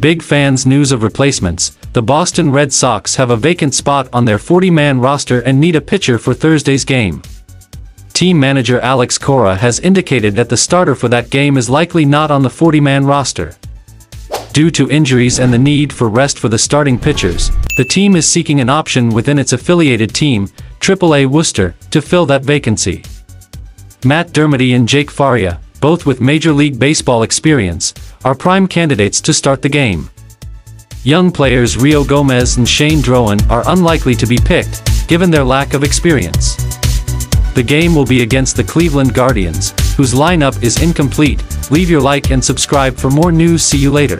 Big fans news of replacements, the Boston Red Sox have a vacant spot on their 40-man roster and need a pitcher for Thursday's game. Team manager Alex Cora has indicated that the starter for that game is likely not on the 40-man roster. Due to injuries and the need for rest for the starting pitchers, the team is seeking an option within its affiliated team, AAA Worcester, to fill that vacancy. Matt Dermody and Jake Faria, both with Major League Baseball experience, are prime candidates to start the game. Young players Rio Gomez and Shane Drohan are unlikely to be picked, given their lack of experience. The game will be against the Cleveland Guardians, whose lineup is incomplete. Leave your like and subscribe for more news. See you later.